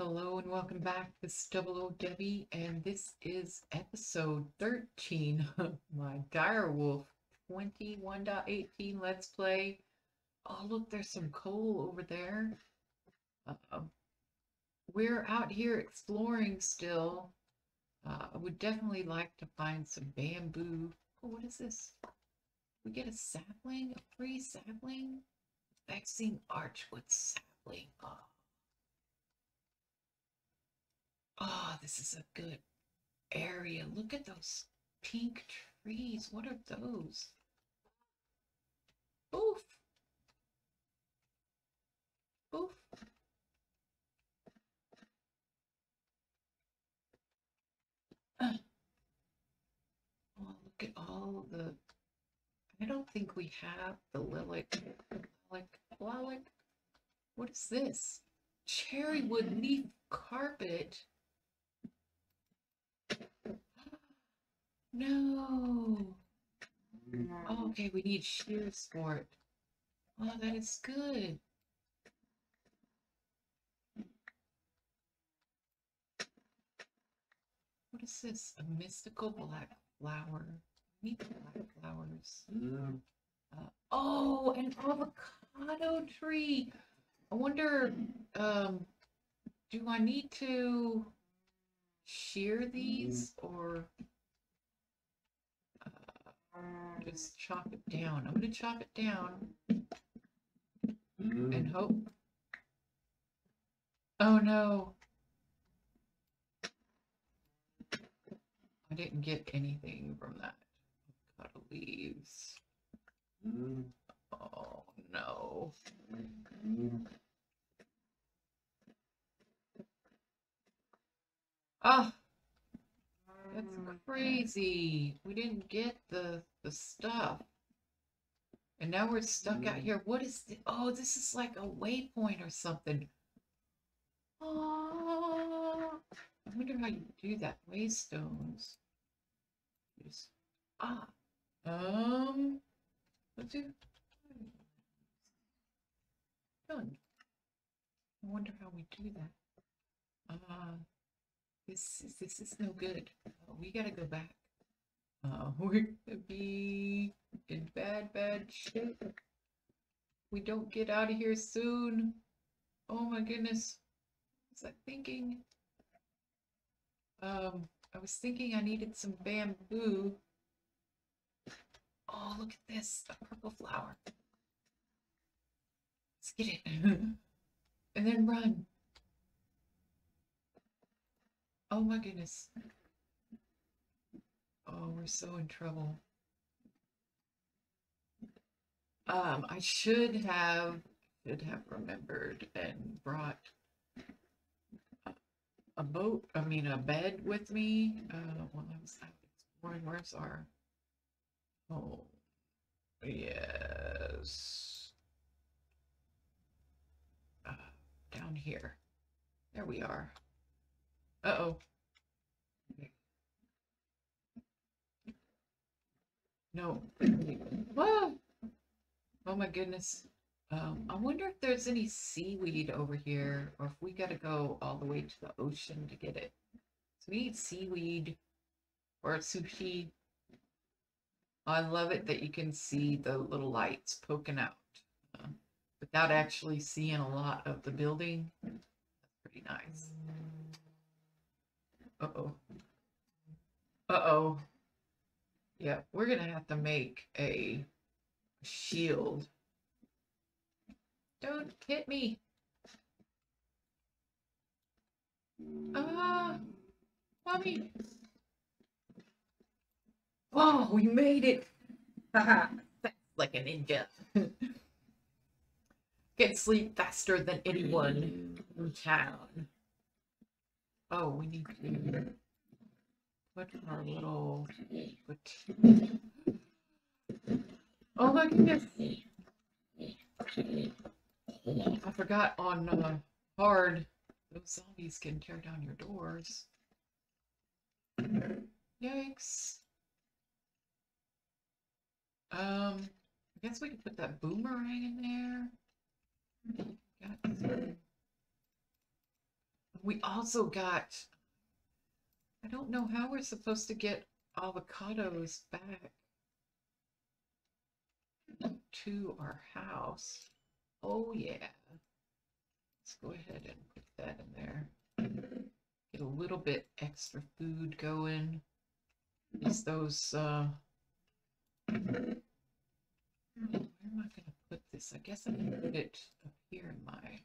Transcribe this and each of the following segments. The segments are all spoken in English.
Hello and welcome back. This is Double O Debbie, and this is episode 13 of my Direwolf20 1.18 Let's Play. Oh, look, there's some coal over there. Uh, we're out here exploring still. Uh, I would definitely like to find some bamboo. Oh, what is this? We get a sapling? A free sapling? Vexing Archwood sapling. Oh. Oh, this is a good area. Look at those pink trees. What are those? Oof. Oof. Uh. Oh, look at all the. I don't think we have the lilac. Lilac. Lilac. What is this? Cherrywood leaf carpet. No. Oh, okay, we need shears sport. Oh, that is good. What is this? A mystical black flower. We need black flowers. Uh, oh, an avocado tree. I wonder, um, do I need to shear these or just chop it down? I'm going to chop it down and mm. hope. Oh no. I didn't get anything from that. Avocado leaves. Mm. Oh no. Mm. Ah, that's crazy. We didn't get the the stuff. And now we're stuck out here. What is this? Oh, this is like a waypoint or something. Oh, I wonder how you do that. Waystones. Just, ah. Um, let's do. Done. I wonder how we do that. Uh, this is this is no good. Uh, we gotta go back. Uh, we're gonna be in bad, bad shape. We don't get out of here soon. Oh my goodness. Was I thinking? Um, I was thinking I needed some bamboo. Oh, look at this, a purple flower. Let's get it. and then run. Oh my goodness. Oh, we're so in trouble. Um, I should have should have remembered and brought a, a boat, I mean a bed with me uh, while I was out exploring. Where's our Oh, yes. Uh, down here. There we are. Uh-oh. No. Whoa! Oh my goodness. Um, I wonder if there's any seaweed over here, or if we gotta go all the way to the ocean to get it. So we need seaweed or sushi. I love it that you can see the little lights poking out uh, without actually seeing a lot of the building. That's pretty nice. Uh-oh. Uh-oh. Yeah, we're going to have to make a shield. Don't hit me. Ah, mommy. Oh, we made it. Like a ninja. Can sleep faster than anyone in town. Oh, we need to put our little. Oh my goodness! I forgot on uh, hard, those zombies can tear down your doors. Yikes! Um, I guess we could put that boomerang in there. We also got, I don't know how we're supposed to get avocados back to our house. Oh yeah. Let's go ahead and put that in there. Get a little bit extra food going. Is those uh where am I gonna put this? I guess I'm going to put it up here in my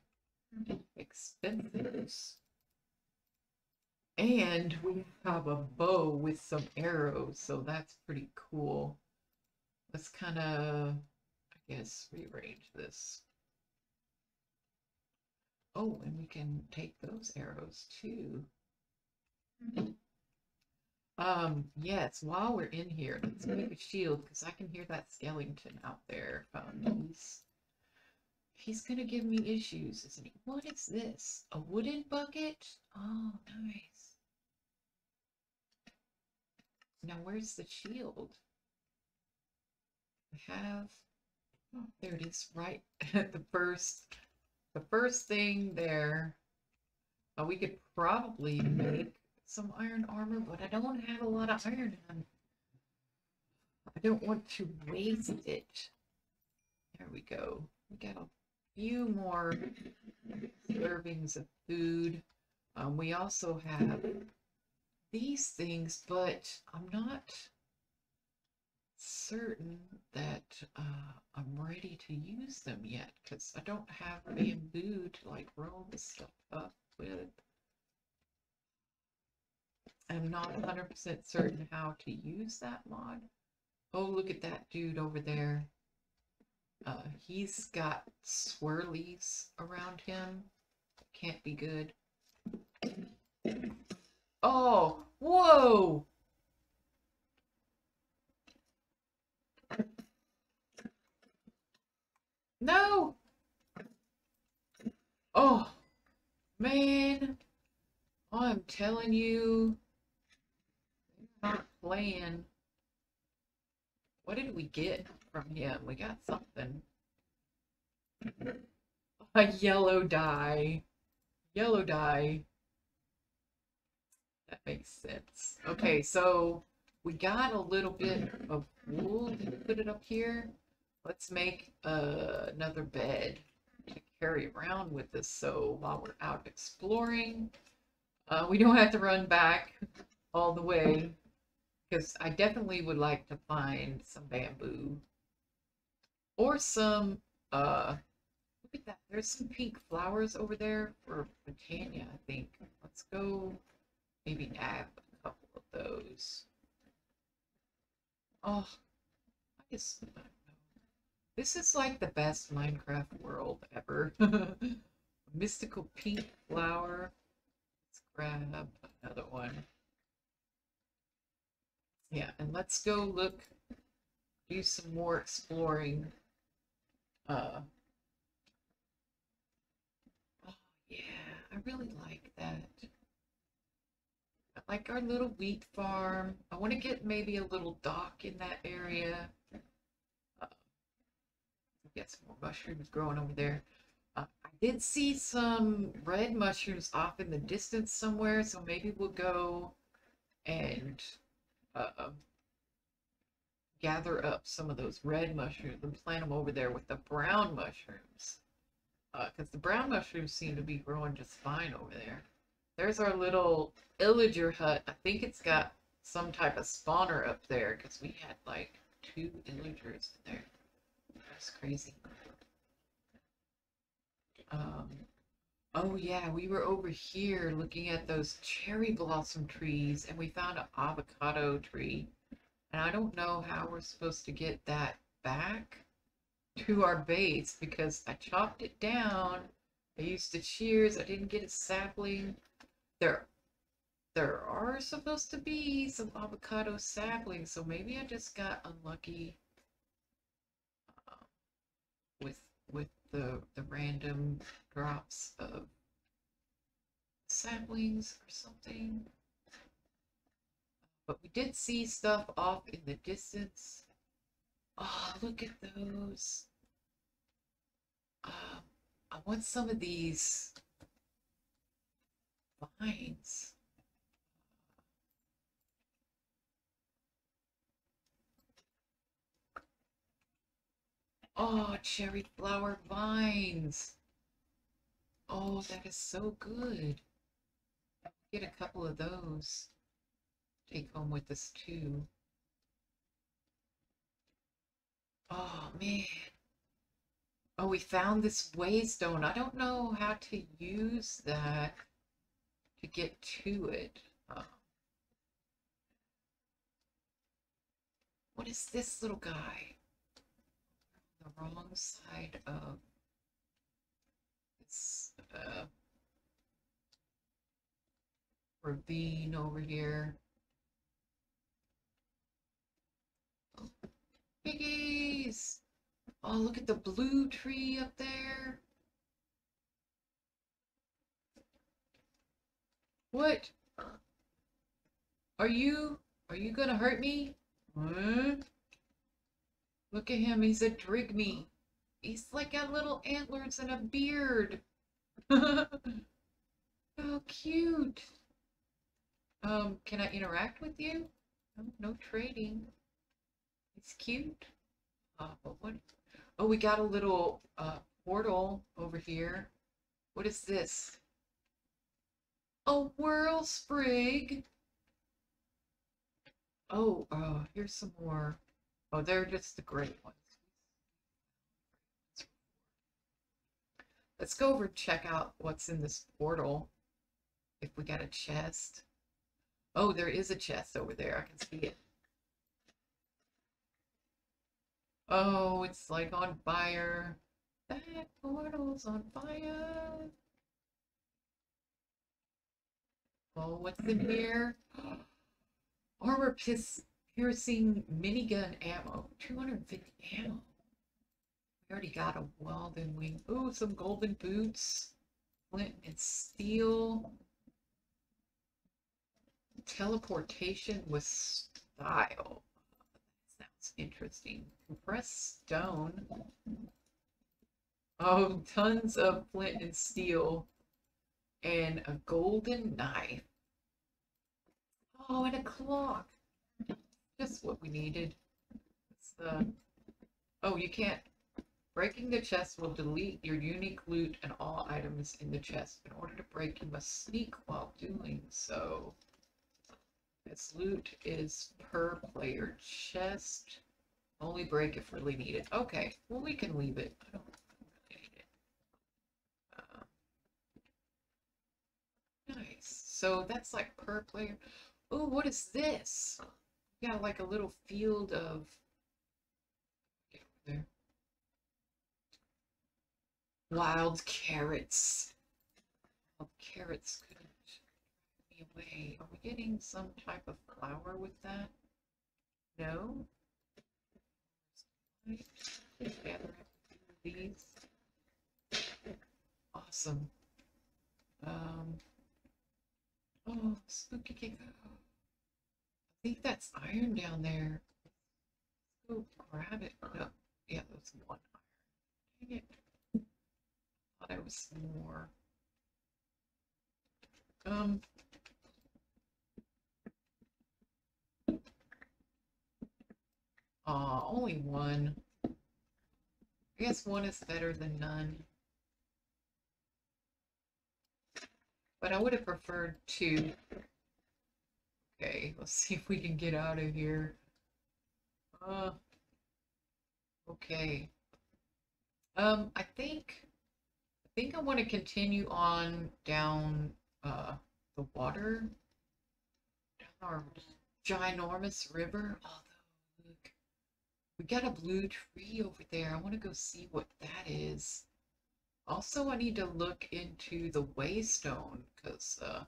expenses. And we have a bow with some arrows, so that's pretty cool. Let's kind of, I guess, rearrange this. Oh, and we can take those arrows too. Um, yes, while we're in here, let's make a shield because I can hear that skeleton out there. Um, he's, he's gonna give me issues, isn't he? What is this? A wooden bucket? Oh, nice. Now, where's the shield? I have, oh, there it is, right at the first, the first thing there. Uh, we could probably make some iron armor, but I don't have a lot of iron on. I don't want to waste it. There we go. We got a few more servings of food. Um, we also have these things, but I'm not certain that uh, I'm ready to use them yet because I don't have bamboo to like roll this stuff up with. I'm not 100% certain how to use that mod. Oh, look at that dude over there. Uh, he's got swirlies around him. Can't be good. Oh, whoa! No! Oh, man. I'm telling you, not playing. What did we get from him? We got something. A yellow dye. Yellow dye. That makes sense. Okay, so we got a little bit of wool to put it up here. Let's make uh, another bed to carry around with us so while we're out exploring, uh, we don't have to run back all the way because I definitely would like to find some bamboo or some, uh, look at that. There's some pink flowers over there for Botania, I think. Let's go maybe nab a couple of those. Oh, I just, this is like the best Minecraft world ever. Mystical pink flower. Let's grab another one. Yeah, and let's go look, do some more exploring. Uh, oh, yeah, I really like that. Like our little wheat farm. I want to get maybe a little dock in that area. Uh, get some more mushrooms growing over there. Uh, I did see some red mushrooms off in the distance somewhere, so maybe we'll go and uh, gather up some of those red mushrooms and plant them over there with the brown mushrooms. Because uh, the brown mushrooms seem to be growing just fine over there. There's our little illager hut. I think it's got some type of spawner up there because we had like two illagers in there. That's crazy. Um, Oh yeah, we were over here looking at those cherry blossom trees and we found an avocado tree. And I don't know how we're supposed to get that back to our base because I chopped it down. I used the shears. I didn't get a sapling. There, there are supposed to be some avocado saplings, so maybe I just got unlucky uh, with with the the random drops of saplings or something. But we did see stuff off in the distance. Oh, look at those. Um, I want some of these vines. Oh, cherry flower vines. Oh, that is so good. Get a couple of those. Take home with us too. Oh, man. Oh, we found this waystone. I don't know how to use that to get to it. Uh, what is this little guy? The wrong side of this uh, ravine over here. Oh, piggies! Oh, look at the blue tree up there. What? Are you, are you gonna hurt me? Huh? Look at him, he's a drygmy. He's like got little antlers and a beard. How cute. Um, can I interact with you? No, no trading. It's cute. Uh, but what? Oh, we got a little uh, portal over here. What is this? A whirlisprig. Oh, uh, here's some more. Oh, they're just the great ones. Let's go over check out what's in this portal. If we got a chest. Oh, there is a chest over there. I can see it. Oh, it's like on fire. That portal's on fire. Oh, what's in here? Armor piercing minigun ammo. 250 ammo. We already got a Weldon wing. Ooh, some golden boots. Flint and steel. Teleportation with style. Sounds interesting. Compressed stone. Oh, tons of flint and steel. And a golden knife. Oh, and a clock. Just what we needed. Oh, you can't... Breaking the chest will delete your unique loot and all items in the chest. In order to break, you must sneak while doing so. This loot is per player chest. Only break if really needed. Okay, well we can leave it. I don't really need it. Uh, nice. So that's like per player. Oh, what is this? got like a little field of. There. Wild carrots. Wild carrots couldn't me away. Are we getting some type of flower with that? No. These. Awesome. Um. Oh, spooky cake. I think that's iron down there. Let's go grab it. No. Yeah, that's one iron. Dang it. Thought I was more. Um. Aw, only one. I guess one is better than none. But I would have preferred to... Okay, let's see if we can get out of here. Uh, okay. Um, I think, I think I want to continue on down, uh, the water. Down our ginormous river. Oh, look. We got a blue tree over there. I want to go see what that is. Also, I need to look into the waystone because uh,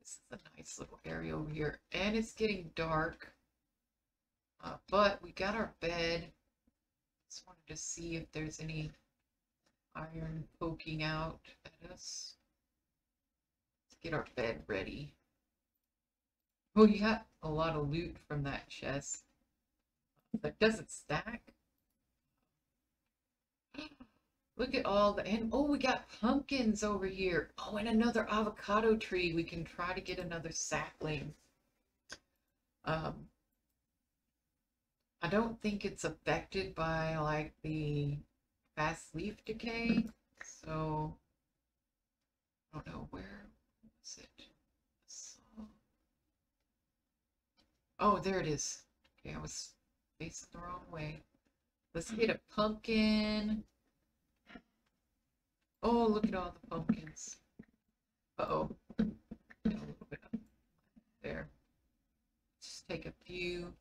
this is a nice little area over here. And it's getting dark. Uh, but we got our bed. Just wanted to see if there's any iron poking out at us. Let's get our bed ready. Oh, you got a lot of loot from that chest. But does it stack? Look at all the, and oh, we got pumpkins over here. Oh, and another avocado tree. We can try to get another sapling. Um, I don't think it's affected by like the fast leaf decay. So, I don't know where was it. So, oh, there it is. Okay, I was facing the wrong way. Let's get a pumpkin. Oh, look at all the pumpkins. Uh-oh. Get a little bit up there. Just take a few.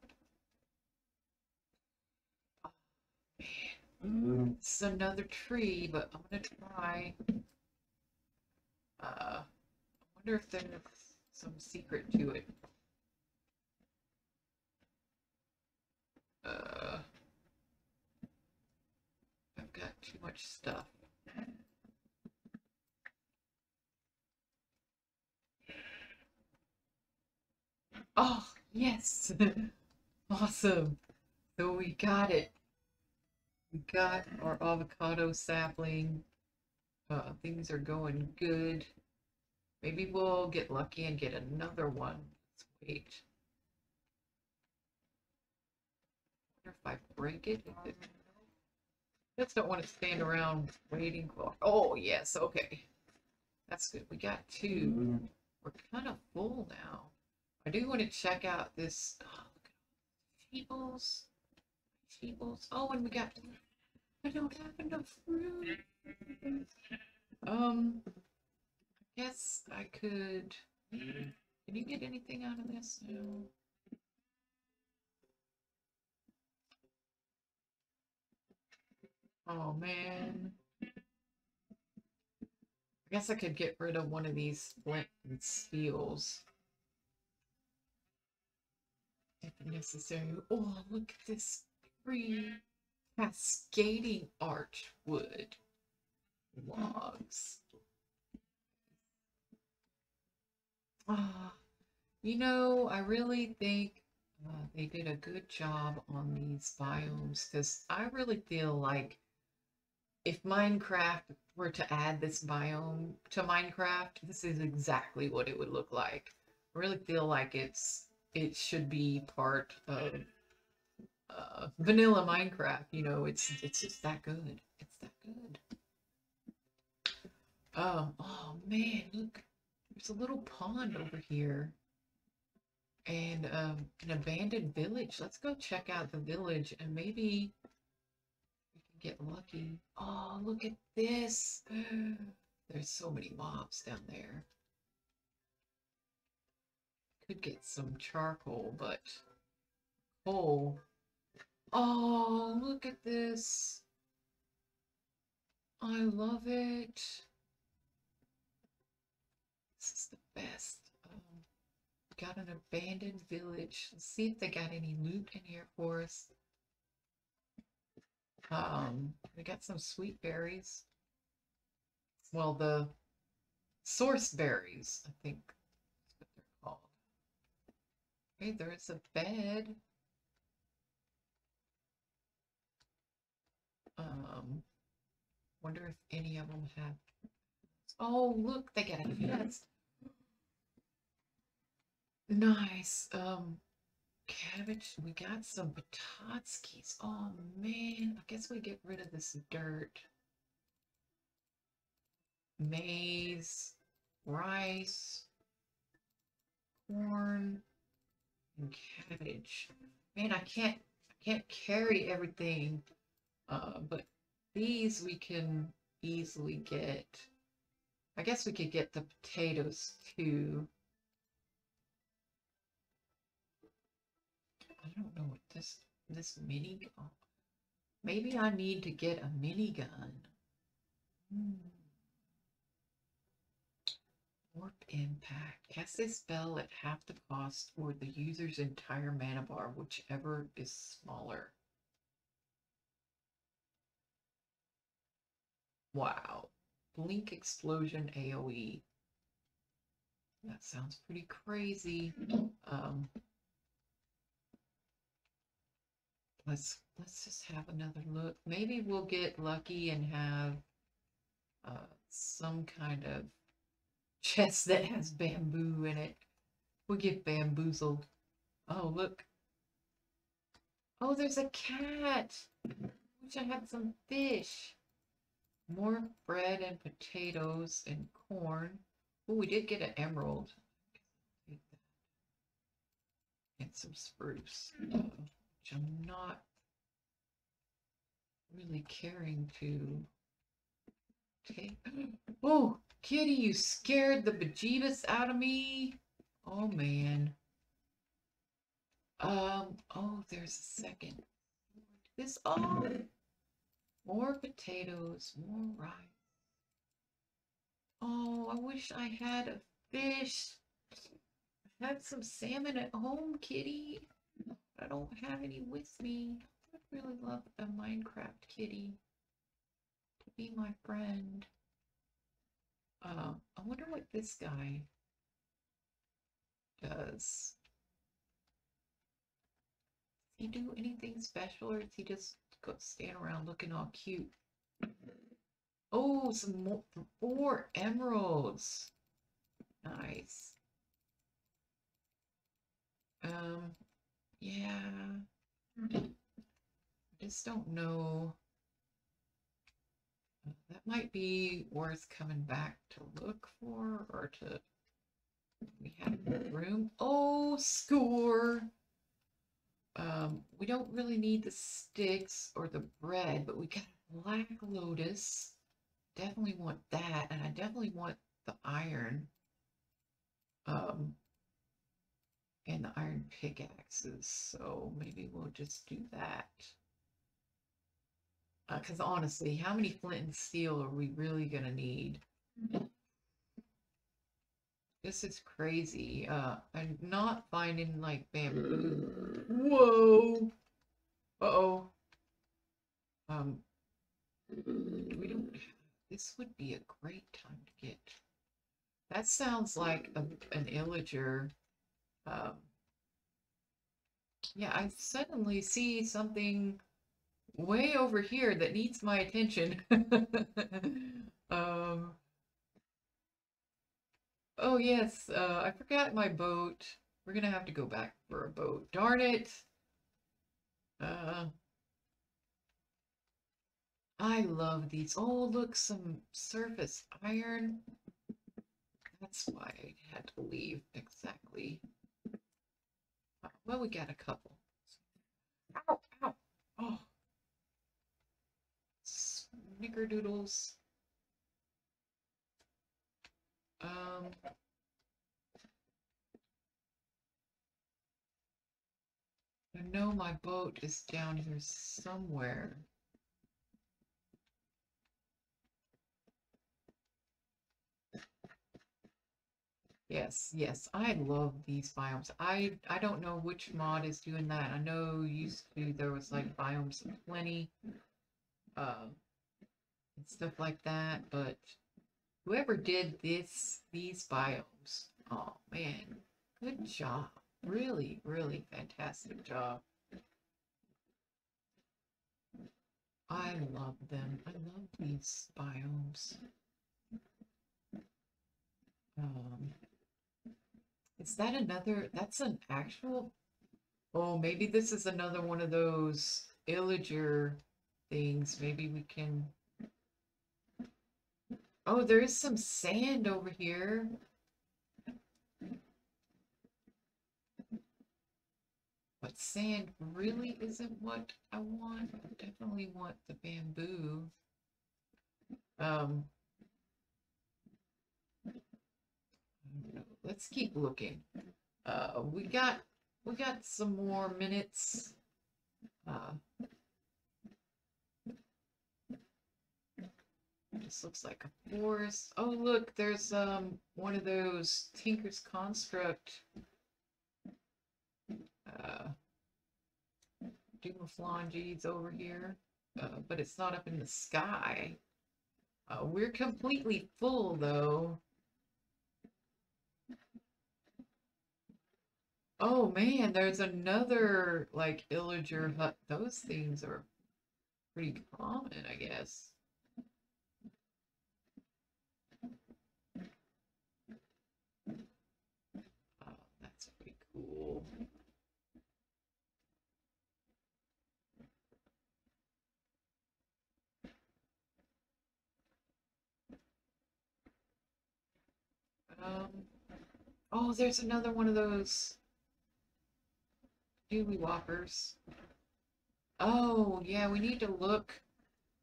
Oh, man. This is another tree, but I'm gonna try. Uh, I wonder if there's some secret to it. Uh, I've got too much stuff. Oh, yes. awesome. So we got it. We got our avocado sapling. Uh, things are going good. Maybe we'll get lucky and get another one. Let's wait. wonder if I break it. Just don't want to stand around waiting for. Oh, yes. Okay. That's good. We got two. We're kind of full now. I do want to check out this. Oh, Cheebles. Cheebles. Oh, and we got. I don't have enough room. Um, I guess I could. Can you get anything out of this? No. Oh man. I guess I could get rid of one of these flint and steels. Necessary. Oh, look at this free cascading arch wood logs. Ah, you know, I really think uh, they did a good job on these biomes because I really feel like if Minecraft were to add this biome to Minecraft, this is exactly what it would look like. I really feel like it's it should be part of uh, vanilla Minecraft. You know, it's it's just that good. It's that good. Um, oh man, look, there's a little pond over here. And um, an abandoned village. Let's go check out the village and maybe we can get lucky. Oh, look at this. There's so many mobs down there. Could get some charcoal, but coal. Oh, look at this. I love it. This is the best. Um, got an abandoned village. Let's see if they got any loot in here for us. Um, we got some sweet berries. Well, the source berries, I think that's what they're called. Okay, there's a bed. Um, wonder if any of them have. Oh, look, they got a chest. Nice. Um, cabbage. We got some Pototskis. Oh man, I guess we get rid of this dirt. Maize, rice, corn, and cabbage. Man, I can't, I can't carry everything. Uh, but these we can easily get. I guess we could get the potatoes too. I don't know what this this mini gun. Maybe I need to get a minigun. Hmm. Impact. Cast this spell at half the cost or the user's entire mana bar, whichever is smaller. Wow. Blink explosion AoE. That sounds pretty crazy. Um, let's let's just have another look. Maybe we'll get lucky and have uh, some kind of chest that has bamboo in it. We get bamboozled. Oh, look. Oh, there's a cat. Wish I had some fish. More bread and potatoes and corn. Oh, we did get an emerald. And some spruce, which I'm not really caring to take. Oh, kitty, you scared the bejeebus out of me. Oh, man. Um, oh, there's a second. This, oh, more potatoes, more rice. Oh, I wish I had a fish. I had some salmon at home, kitty. I don't have any with me. I'd really love a Minecraft kitty to be my friend. Uh, I wonder what this guy does. Does he do anything special or does he just go stand around looking all cute? Oh, some more, four emeralds. Nice. Um, yeah. I just don't know. That might be worth coming back to look for or to. We have room. Oh, score. Um, we don't really need the sticks or the bread, but we got black lotus. Definitely want that, and I definitely want the iron. Um, and the iron pickaxes, so maybe we'll just do that. Because honestly, how many flint and steel are we really gonna need? This is crazy. Uh, I'm not finding like bamboo. Whoa. Uh-oh. Um, we don't. This would be a great time to get. That sounds like a, an illager. Um, yeah, I suddenly see something way over here that needs my attention. um. Oh yes, uh, I forgot my boat. We're gonna have to go back for a boat. Darn it. Uh, I love these. Oh, look, some surface iron. That's why I had to leave exactly. Uh, Well, we got a couple. Ow, ow. Oh. Snickerdoodles. Um. I know my boat is down here somewhere. Yes, yes, I love these biomes. I I don't know which mod is doing that. I know used to there was like biomes plenty, uh, and stuff like that. But whoever did this these biomes, oh man, good job. Really, really fantastic job. I love them. I love these biomes. Um, is that another? That's an actual. Oh, maybe this is another one of those illager things. Maybe we can. Oh, there is some sand over here. But sand really isn't what I want. I definitely want the bamboo. Um, let's keep looking. Uh, we got we got some more minutes. Uh, this looks like a forest. Oh, look, there's um one of those Tinker's Construct uh, Dumaflonges over here, uh, but it's not up in the sky. Uh, we're completely full though. Oh man, there's another like illager hut. Those things are pretty common, I guess. Oh, there's another one of those Dewey Whoppers. Oh, yeah, we need to look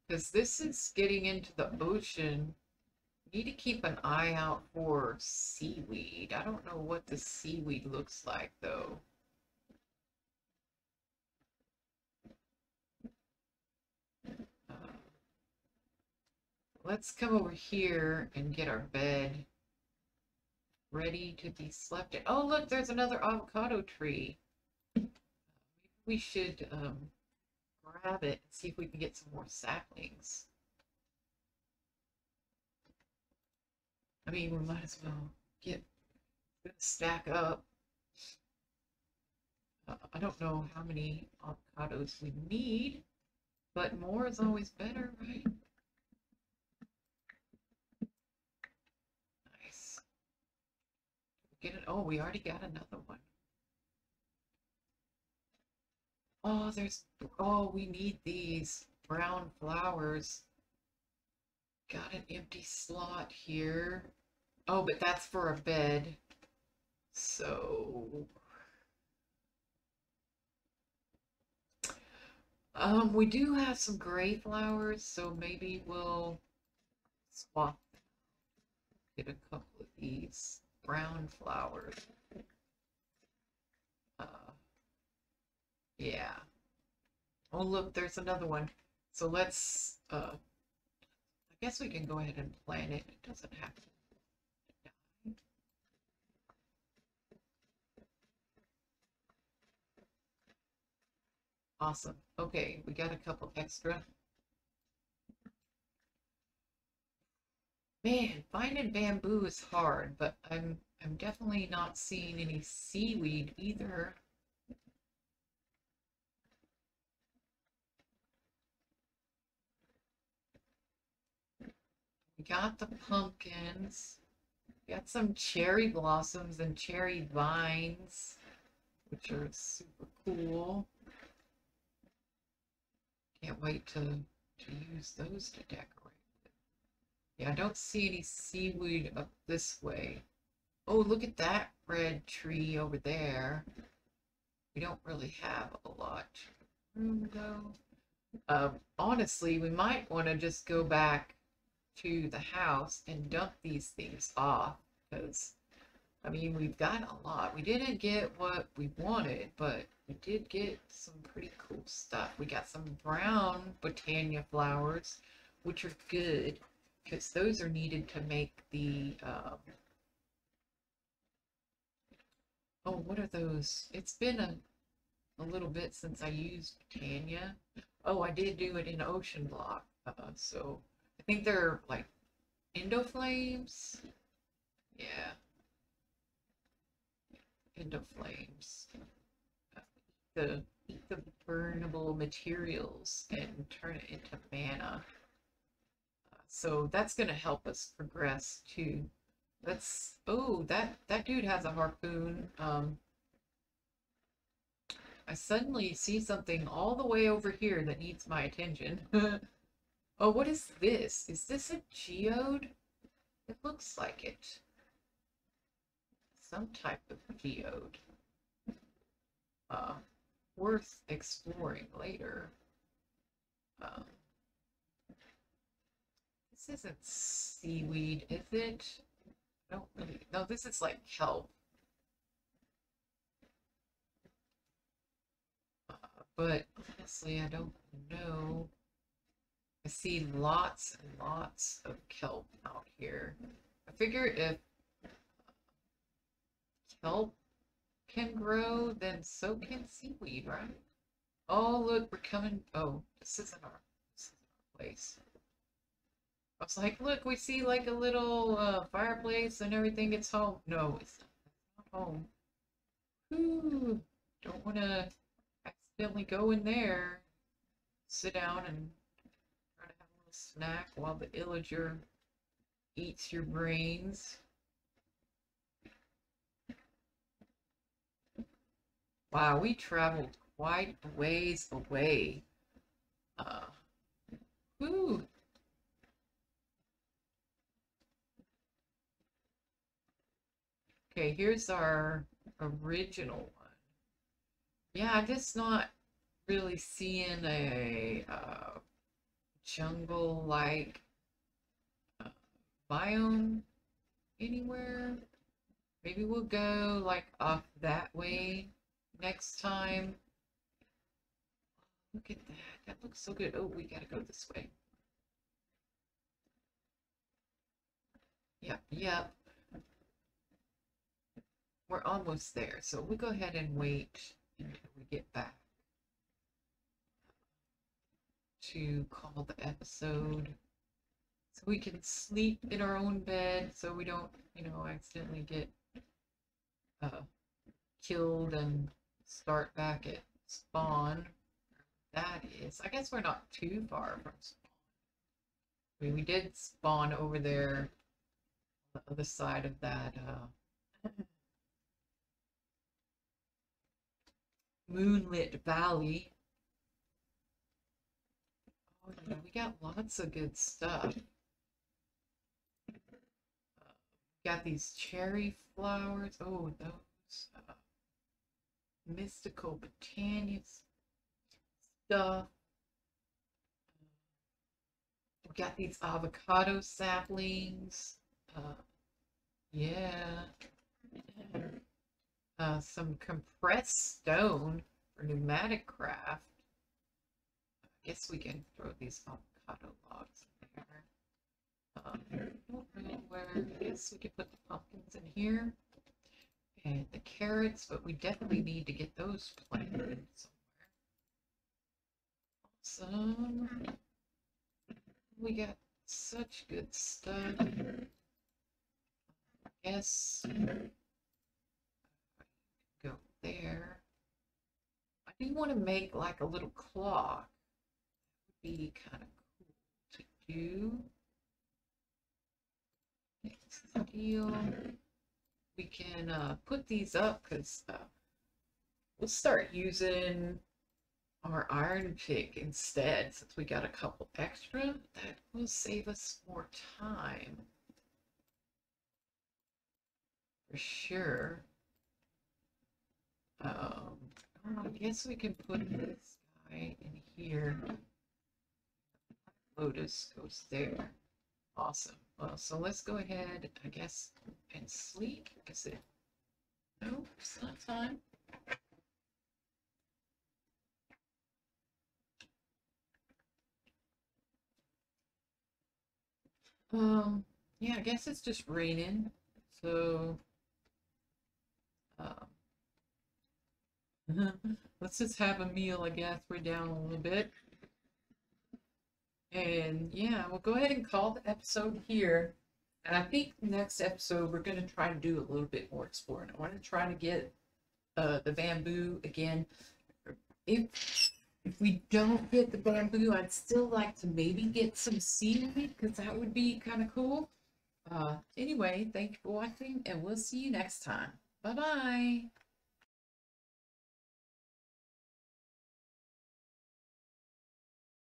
because this is getting into the ocean. Need to keep an eye out for seaweed. I don't know what the seaweed looks like though. Uh, let's come over here and get our bed ready to be slept in. Oh, look, there's another avocado tree. Maybe we should um, grab it and see if we can get some more saplings. I mean, we might as well get stack up. Uh, I don't know how many avocados we need, but more is always better, right? Nice. Get it. Oh, we already got another one. Oh, there's. Oh, we need these brown flowers. Got an empty slot here. Oh, but that's for a bed. So... Um, we do have some gray flowers, so maybe we'll swap Get a couple of these brown flowers. Uh, yeah. Oh, look, there's another one. So let's, uh, I guess we can go ahead and plant it. It doesn't have to Awesome. Okay, we got a couple extra. Man, finding bamboo is hard, but I'm I'm definitely not seeing any seaweed either. We got the pumpkins. Got some cherry blossoms and cherry vines, which are super cool. Can't wait to, to use those to decorate. Yeah, I don't see any seaweed up this way. Oh, look at that red tree over there. We don't really have a lot room though. Um, honestly, we might want to just go back to the house and dump these things off because I mean, we've got a lot. We didn't get what we wanted, but we did get some pretty cool stuff. We got some brown Botania flowers, which are good because those are needed to make the, um... oh, what are those? It's been a, a little bit since I used Tanya. Oh, I did do it in Ocean Block, uh, so I think they're like Endoflames. Yeah. Endoflames. The the burnable materials and turn it into mana. So that's going to help us progress too. Let's, oh, that, that dude has a harpoon. Um, I suddenly see something all the way over here that needs my attention. oh, what is this? Is this a geode? It looks like it some type of geode. Uh, worth exploring later. Um, this isn't seaweed, is it? Really. No, this is like kelp. Uh, but honestly, I don't know. I see lots and lots of kelp out here. I figure if kelp can grow, then so can seaweed, right? Oh, look, we're coming. Oh, this isn't our, this isn't our place. I was like, look, we see like a little uh, fireplace and everything. It's home. No, it's not home. Ooh, don't want to accidentally go in there, sit down and try to have a little snack while the illager eats your brains. Wow, we traveled quite a ways away. Uh, whew. Okay, here's our original one. Yeah, I'm just not really seeing a uh, jungle-like uh, biome anywhere. Maybe we'll go like off that way next time. Look at that. That looks so good. Oh, we gotta go this way. Yep, yep. We're almost there, so we go ahead and wait until we get back to call the episode so we can sleep in our own bed so we don't, you know, accidentally get uh, killed and start back at spawn. That is, I guess we're not too far from spawn. I mean, we did spawn over there on the other side of that uh, moonlit valley. Oh, yeah, we got lots of good stuff. Uh, got these cherry flowers. Oh, those uh, mystical botanians stuff. We got these avocado saplings. Uh, yeah. Some compressed stone for PneumaticCraft. I guess we can throw these avocado logs in there. Um, I don't know where. I guess we could put the pumpkins in here. And the carrots, but we definitely need to get those planted somewhere. Awesome. We got such good stuff. Yes. There. I do want to make like a little clock. Would be kind of cool to do. Steel. We can uh, put these up because uh, we'll start using our iron pick instead since we got a couple extra. That will save us more time. For sure. Um, I guess we can put this guy in here. Lotus goes there. Awesome. Well, so let's go ahead, I guess, and sleep. Is it? No, it's not time. Um, yeah, I guess it's just raining. So, um, let's just have a meal, I guess. We're down a little bit. And yeah, we'll go ahead and call the episode here. And I think next episode we're going to try to do a little bit more exploring. I want to try to get uh, the bamboo again. If if we don't get the bamboo, I'd still like to maybe get some seaweed because that would be kind of cool. Uh, anyway, thank you for watching and we'll see you next time. Bye-bye.